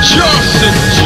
Johnson